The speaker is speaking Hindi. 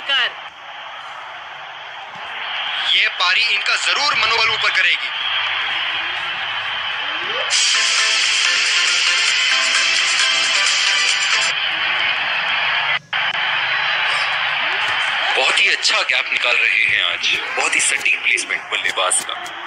मारकर यह पारी इनका ज़रूर मनोबल ऊपर करेगी। बहुत ही अच्छा गैप निकाल रहे हैं आज। बहुत ही सटीक प्लेसमेंट बल्लेबाज का।